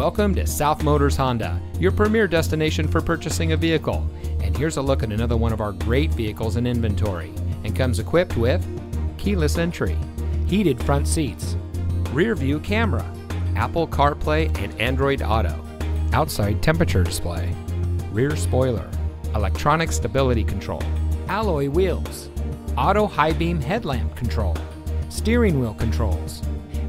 Welcome to South Motors Honda, your premier destination for purchasing a vehicle. And here's a look at another one of our great vehicles in inventory and comes equipped with keyless entry, heated front seats, rear view camera, Apple CarPlay and Android Auto, outside temperature display, rear spoiler, electronic stability control, alloy wheels, auto high beam headlamp control, steering wheel controls,